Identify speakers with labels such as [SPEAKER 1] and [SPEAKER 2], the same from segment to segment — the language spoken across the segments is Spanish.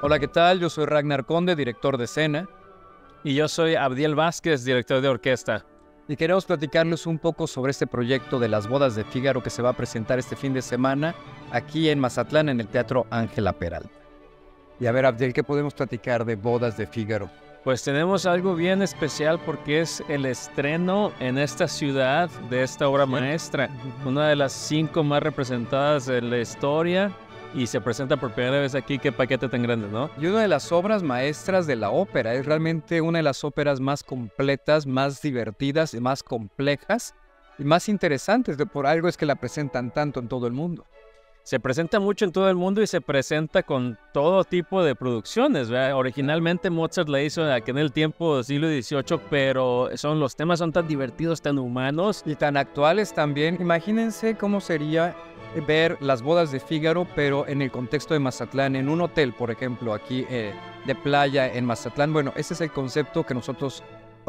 [SPEAKER 1] Hola, ¿qué tal? Yo soy Ragnar Conde, director de escena.
[SPEAKER 2] Y yo soy Abdiel Vázquez, director de orquesta.
[SPEAKER 1] Y queremos platicarles un poco sobre este proyecto de las bodas de Fígaro que se va a presentar este fin de semana aquí en Mazatlán en el Teatro Ángela Peralta. Y a ver, Abdiel, ¿qué podemos platicar de bodas de Fígaro?
[SPEAKER 2] Pues tenemos algo bien especial porque es el estreno en esta ciudad de esta obra maestra, una de las cinco más representadas de la historia y se presenta por primera vez aquí. Qué paquete tan grande, ¿no?
[SPEAKER 1] Y una de las obras maestras de la ópera. Es realmente una de las óperas más completas, más divertidas y más complejas y más interesantes. Por algo es que la presentan tanto en todo el mundo.
[SPEAKER 2] Se presenta mucho en todo el mundo y se presenta con todo tipo de producciones. Originalmente Mozart la hizo aquí en el tiempo del siglo XVIII, pero son, los temas son tan divertidos, tan humanos.
[SPEAKER 1] Y tan actuales también. Imagínense cómo sería ver las bodas de Fígaro, pero en el contexto de Mazatlán, en un hotel, por ejemplo, aquí eh, de playa en Mazatlán. Bueno, ese es el concepto que nosotros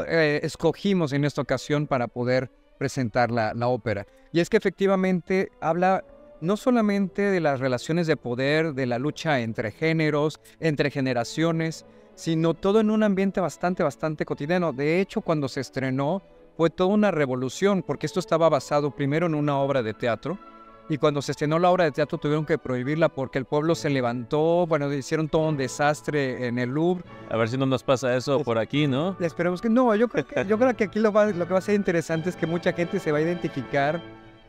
[SPEAKER 1] eh, escogimos en esta ocasión para poder presentar la, la ópera. Y es que efectivamente habla no solamente de las relaciones de poder, de la lucha entre géneros, entre generaciones, sino todo en un ambiente bastante, bastante cotidiano. De hecho, cuando se estrenó, fue toda una revolución, porque esto estaba basado primero en una obra de teatro, y cuando se estrenó la obra de teatro tuvieron que prohibirla porque el pueblo se levantó, bueno, hicieron todo un desastre en el Louvre.
[SPEAKER 2] A ver si no nos pasa eso por aquí, ¿no?
[SPEAKER 1] Esperemos que no, yo creo que, yo creo que aquí lo, lo que va a ser interesante es que mucha gente se va a identificar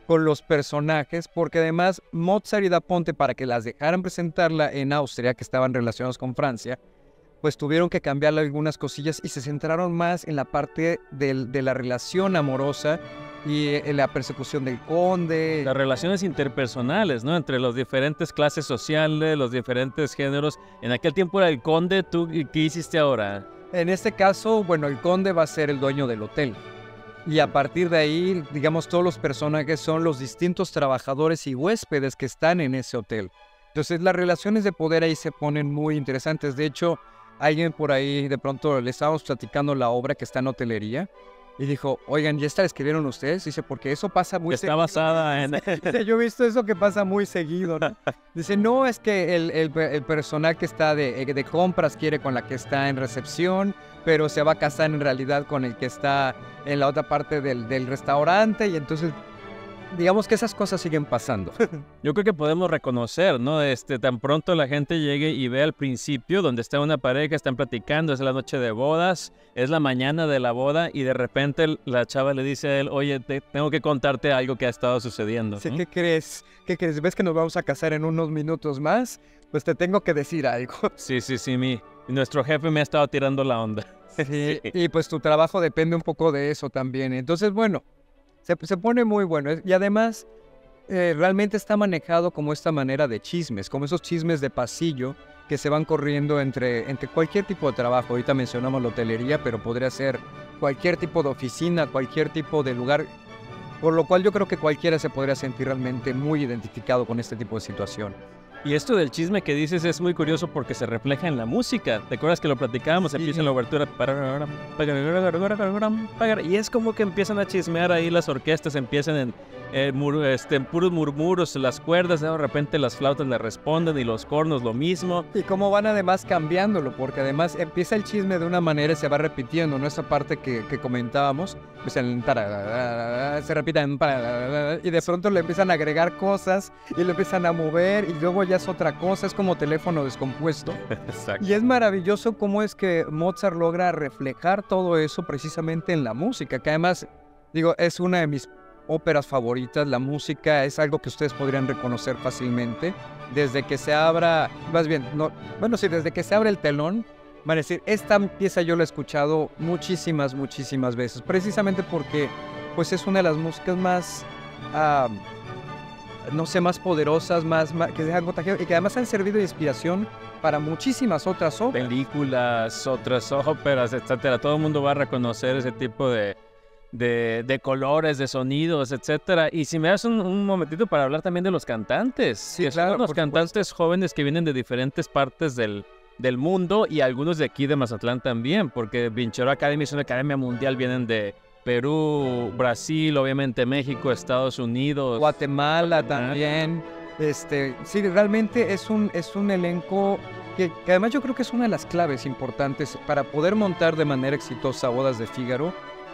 [SPEAKER 1] con los personajes, porque además Mozart y Da Ponte, para que las dejaran presentarla en Austria, que estaban relacionados con Francia, pues tuvieron que cambiarle algunas cosillas y se centraron más en la parte de la relación amorosa y eh, la persecución del conde.
[SPEAKER 2] Las relaciones interpersonales, ¿no? Entre las diferentes clases sociales, los diferentes géneros. En aquel tiempo era el conde, ¿tú qué hiciste ahora?
[SPEAKER 1] En este caso, bueno, el conde va a ser el dueño del hotel. Y a partir de ahí, digamos, todos los personajes son los distintos trabajadores y huéspedes que están en ese hotel. Entonces las relaciones de poder ahí se ponen muy interesantes. De hecho, alguien por ahí de pronto le estábamos platicando la obra que está en hotelería y dijo, oigan, ¿ya está escribieron ustedes? Dice, porque eso pasa muy
[SPEAKER 2] seguido. Está basada en...
[SPEAKER 1] yo he visto eso que pasa muy seguido, Dice, no, es que el, el, personal que está de, de, compras quiere con la que está en recepción, pero se va a casar en realidad con el que está en la otra parte del, del restaurante y entonces digamos que esas cosas siguen pasando.
[SPEAKER 2] Yo creo que podemos reconocer, ¿no? Este, tan pronto la gente llegue y ve al principio donde está una pareja, están platicando, es la noche de bodas, es la mañana de la boda y de repente la chava le dice a él, oye, tengo que contarte algo que ha estado sucediendo.
[SPEAKER 1] Sí, ¿Qué crees? ¿Qué crees? ¿Ves que nos vamos a casar en unos minutos más? Pues te tengo que decir algo.
[SPEAKER 2] Sí, sí, sí, mi, nuestro jefe me ha estado tirando la onda.
[SPEAKER 1] Sí, y pues tu trabajo depende un poco de eso también. Entonces, bueno, se, pone muy bueno. Y además, eh, realmente está manejado como esta manera de chismes, como esos chismes de pasillo que se van corriendo entre, entre cualquier tipo de trabajo. Ahorita mencionamos la hotelería, pero podría ser cualquier tipo de oficina, cualquier tipo de lugar. Por lo cual yo creo que cualquiera se podría sentir realmente muy identificado con este tipo de situación.
[SPEAKER 2] Y esto del chisme que dices es muy curioso porque se refleja en la música. ¿Te acuerdas que lo platicábamos? Empieza en la obertura. Y es como que empiezan a chismear ahí las orquestas, empiezan en, eh, este, puros murmuros, las cuerdas, de repente las flautas le responden y los cornos lo mismo.
[SPEAKER 1] Y cómo van además cambiándolo, porque además empieza el chisme de una manera y se va repitiendo, ¿no? Esa parte que, que comentábamos, pues el se repite y de pronto le empiezan a agregar cosas y lo empiezan a mover y luego ya es otra cosa, es como teléfono descompuesto. Exacto. Y es maravilloso cómo es que Mozart logra reflejar todo eso precisamente en la música, que además, digo, es una de mis óperas favoritas, la música es algo que ustedes podrían reconocer fácilmente. Desde que se abra, más bien, no, bueno, sí, desde que se abre el telón, van a decir, esta pieza yo la he escuchado muchísimas, muchísimas veces, precisamente porque pues es una de las músicas más, no sé, más poderosas, más, que dejan contagiado y que además han servido de inspiración para muchísimas otras
[SPEAKER 2] obras. Películas, otras óperas, etcétera. Todo el mundo va a reconocer ese tipo de, de, colores, de sonidos, etcétera. Y si me das un, momentito para hablar también de los cantantes.
[SPEAKER 1] Sí, claro.
[SPEAKER 2] los cantantes jóvenes que vienen de diferentes partes del, del mundo y algunos de aquí de Mazatlán también, porque Vinchero Academy es una academia mundial, vienen de Perú, Brasil, obviamente México, Estados Unidos.
[SPEAKER 1] Guatemala también. Este, sí, realmente es un, es un elenco que, que además yo creo que es una de las claves importantes para poder montar de manera exitosa Bodas de Fígaro.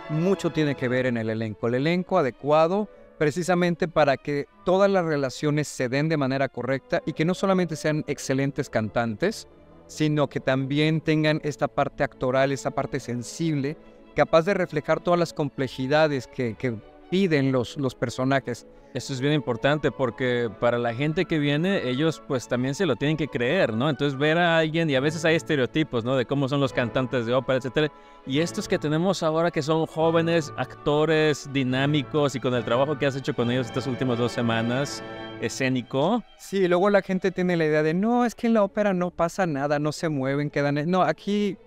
[SPEAKER 1] Mucho tiene que ver en el elenco, el elenco adecuado precisamente para que todas las relaciones se den de manera correcta y que no solamente sean excelentes cantantes, sino que también tengan esta parte actoral, esta parte sensible, capaz de reflejar todas las complejidades que, que piden los, los personajes.
[SPEAKER 2] Eso es bien importante porque para la gente que viene, ellos pues también se lo tienen que creer, ¿no? Entonces ver a alguien, y a veces hay estereotipos, ¿no? De cómo son los cantantes de ópera, etcétera. Y estos que tenemos ahora que son jóvenes, actores, dinámicos y con el trabajo que has hecho con ellos estas últimas dos semanas, escénico.
[SPEAKER 1] Sí, luego la gente tiene la idea de, no, es que en la ópera no pasa nada, no se mueven, quedan... No, aquí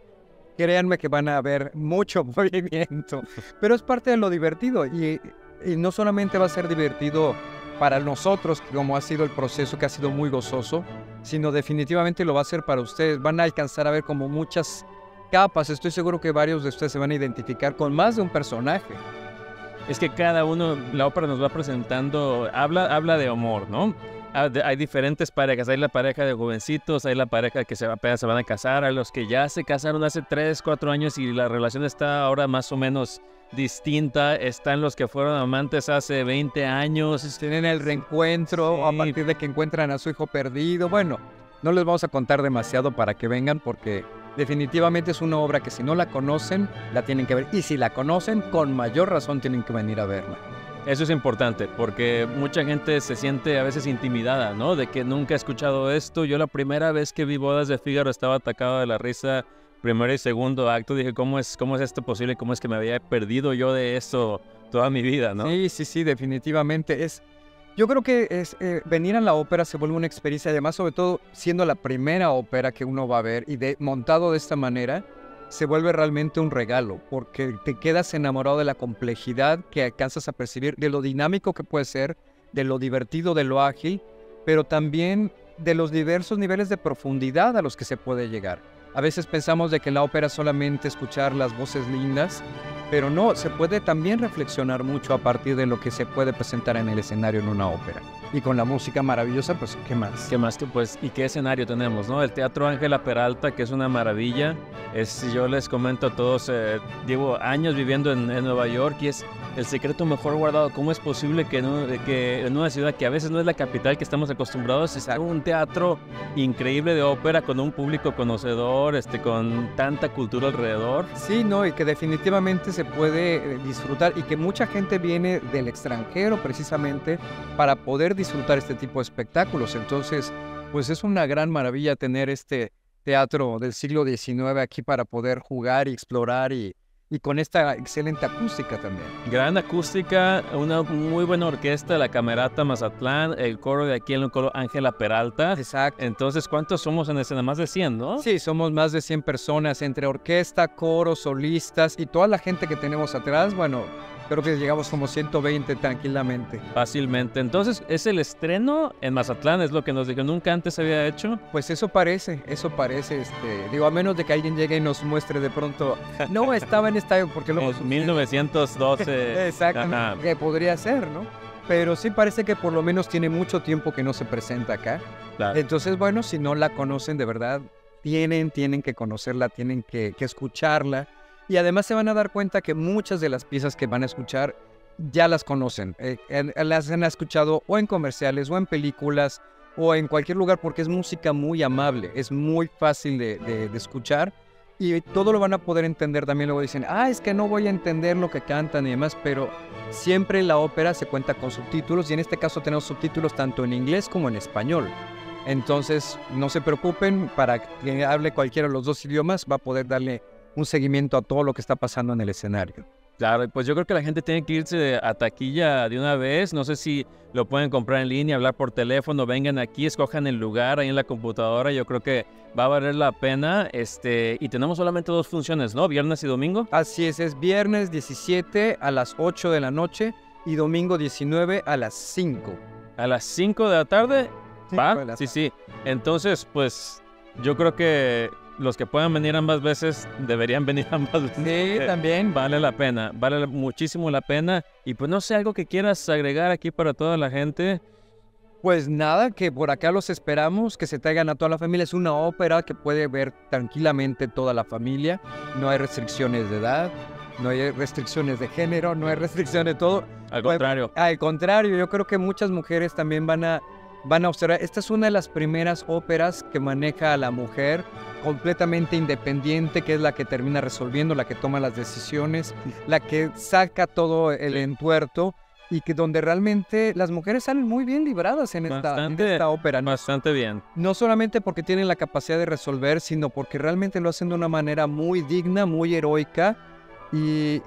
[SPEAKER 1] créanme que van a ver mucho movimiento, pero es parte de lo divertido y, y, no solamente va a ser divertido para nosotros, como ha sido el proceso que ha sido muy gozoso, sino definitivamente lo va a ser para ustedes. Van a alcanzar a ver como muchas capas. Estoy seguro que varios de ustedes se van a identificar con más de un personaje.
[SPEAKER 2] Es que cada uno, la ópera nos va presentando, habla, habla de amor, ¿no? Ah, hay diferentes parejas. Hay la pareja de jovencitos, hay la pareja que se, apenas se van a casar, hay los que ya se casaron hace 3, 4 años y la relación está ahora más o menos distinta. Están los que fueron amantes hace 20 años.
[SPEAKER 1] Tienen el reencuentro sí. a partir de que encuentran a su hijo perdido. Bueno, no les vamos a contar demasiado para que vengan porque definitivamente es una obra que si no la conocen, la tienen que ver. Y si la conocen, con mayor razón tienen que venir a verla.
[SPEAKER 2] Eso es importante porque mucha gente se siente a veces intimidada, ¿no? De que nunca he escuchado esto. Yo la primera vez que vi Bodas de Fígaro estaba atacado de la risa, primero y segundo acto. Dije, ¿cómo es, cómo es esto posible? ¿Cómo es que me había perdido yo de esto toda mi vida, no?
[SPEAKER 1] Sí, sí, sí, definitivamente. Es, yo creo que es, eh, venir a la ópera se vuelve una experiencia, además, sobre todo siendo la primera ópera que uno va a ver y de, montado de esta manera se vuelve realmente un regalo, porque te quedas enamorado de la complejidad que alcanzas a percibir, de lo dinámico que puede ser, de lo divertido, de lo ágil, pero también de los diversos niveles de profundidad a los que se puede llegar. A veces pensamos de que la ópera solamente escuchar las voces lindas, pero no, se puede también reflexionar mucho a partir de lo que se puede presentar en el escenario en una ópera. Y con la música maravillosa, pues, ¿qué más?
[SPEAKER 2] ¿Qué más? Pues, ¿y qué escenario tenemos, no? El Teatro Ángela Peralta, que es una maravilla. Es, yo les comento a todos, eh, llevo años viviendo en, en, Nueva York y es el secreto mejor guardado. ¿Cómo es posible que, no, que en una ciudad que a veces no es la capital que estamos acostumbrados, es un teatro increíble de ópera con un público conocedor, este, con tanta cultura alrededor?
[SPEAKER 1] Sí, no, y que definitivamente se puede disfrutar y que mucha gente viene del extranjero precisamente para poder disfrutar este tipo de espectáculos. Entonces, pues es una gran maravilla tener este teatro del siglo XIX aquí para poder jugar y explorar y, y con esta excelente acústica también.
[SPEAKER 2] Gran acústica, una muy buena orquesta, la Camerata Mazatlán, el coro de aquí, el coro Ángela Peralta.
[SPEAKER 1] Exacto.
[SPEAKER 2] Entonces, ¿cuántos somos en escena? Más de 100, ¿no?
[SPEAKER 1] Sí, somos más de 100 personas, entre orquesta, coro, solistas y toda la gente que tenemos atrás. Bueno, creo que llegamos como 120 tranquilamente.
[SPEAKER 2] Fácilmente. Entonces, ¿es el estreno en Mazatlán? Es lo que nos dijo. ¿Nunca antes se había hecho?
[SPEAKER 1] Pues eso parece, eso parece. Este, digo, a menos de que alguien llegue y nos muestre de pronto. No estaba en esta porque lo.
[SPEAKER 2] En 1912.
[SPEAKER 1] Exactamente. Que podría ser, ¿no? Pero sí parece que por lo menos tiene mucho tiempo que no se presenta acá.
[SPEAKER 2] Claro.
[SPEAKER 1] Entonces, bueno, si no la conocen de verdad, tienen, tienen que conocerla, tienen que, que escucharla. Y además se van a dar cuenta que muchas de las piezas que van a escuchar ya las conocen. Eh, las han escuchado o en comerciales o en películas o en cualquier lugar porque es música muy amable, es muy fácil de, escuchar y todo lo van a poder entender. También luego dicen, ah, es que no voy a entender lo que cantan y demás, pero siempre la ópera se cuenta con subtítulos y en este caso tenemos subtítulos tanto en inglés como en español. Entonces, no se preocupen, para que hable cualquiera de los dos idiomas va a poder darle un seguimiento a todo lo que está pasando en el escenario.
[SPEAKER 2] Claro, pues yo creo que la gente tiene que irse a taquilla de una vez. No sé si lo pueden comprar en línea, hablar por teléfono, vengan aquí, escojan el lugar ahí en la computadora. Yo creo que va a valer la pena. Este, y tenemos solamente dos funciones, ¿no? Viernes y domingo.
[SPEAKER 1] Así es, es viernes 17 a las 8 de la noche y domingo 19 a las 5.
[SPEAKER 2] ¿A las 5 de la tarde? ¿Va? Sí, sí. Entonces, pues yo creo que los que puedan venir ambas veces deberían venir ambas veces.
[SPEAKER 1] Sí, también.
[SPEAKER 2] Vale la pena, vale muchísimo la pena. Y pues no sé, algo que quieras agregar aquí para toda la gente.
[SPEAKER 1] Pues nada, que por acá los esperamos, que se traigan a toda la familia. Es una ópera que puede ver tranquilamente toda la familia. No hay restricciones de edad, no hay restricciones de género, no hay restricciones de todo.
[SPEAKER 2] Al
[SPEAKER 1] Pues,
[SPEAKER 2] contrario.
[SPEAKER 1] Al contrario, yo creo que muchas mujeres también van a, van a observar. Esta es una de las primeras óperas que maneja a la mujer completamente independiente, que es la que termina resolviendo, la que toma las decisiones, la que saca todo el entuerto y que donde realmente las mujeres salen muy bien libradas en esta, en esta ópera. ¿no?
[SPEAKER 2] Bastante bien.
[SPEAKER 1] No solamente porque tienen la capacidad de resolver, sino porque realmente lo hacen de una manera muy digna, muy heroica y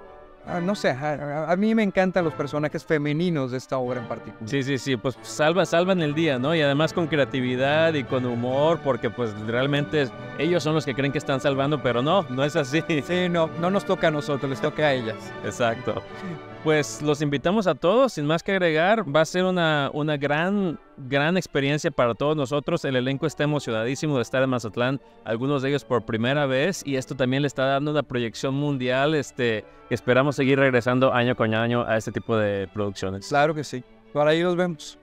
[SPEAKER 1] no sé, a, a mí me encantan los personajes femeninos de esta obra en particular.
[SPEAKER 2] Sí, sí, sí, pues salva, salvan el día, ¿no? Y además con creatividad y con humor, porque pues realmente ellos son los que creen que están salvando, pero no, no es así.
[SPEAKER 1] Sí, no, no nos toca a nosotros, les toca a ellas.
[SPEAKER 2] Exacto. Pues los invitamos a todos, sin más que agregar, va a ser una, una gran, gran experiencia para todos nosotros. El elenco está emocionadísimo de estar en Mazatlán, algunos de ellos por primera vez, y esto también le está dando una proyección mundial, este, esperamos seguir regresando año con año a este tipo de producciones.
[SPEAKER 1] Claro que sí. Por ahí nos vemos.